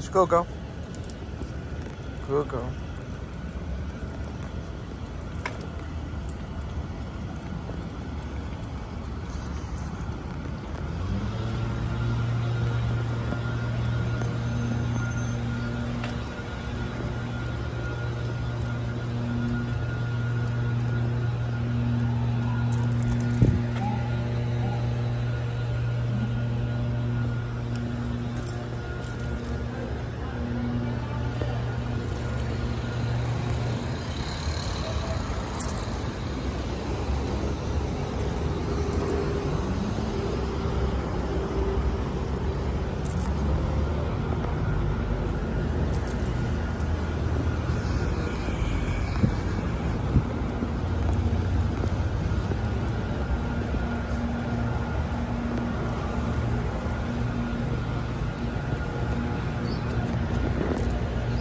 Let's go, go. Go, go.